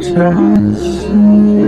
真心